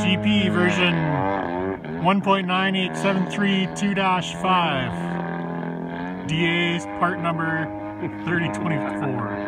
GP version 1.98732-5. DA's part number 3024.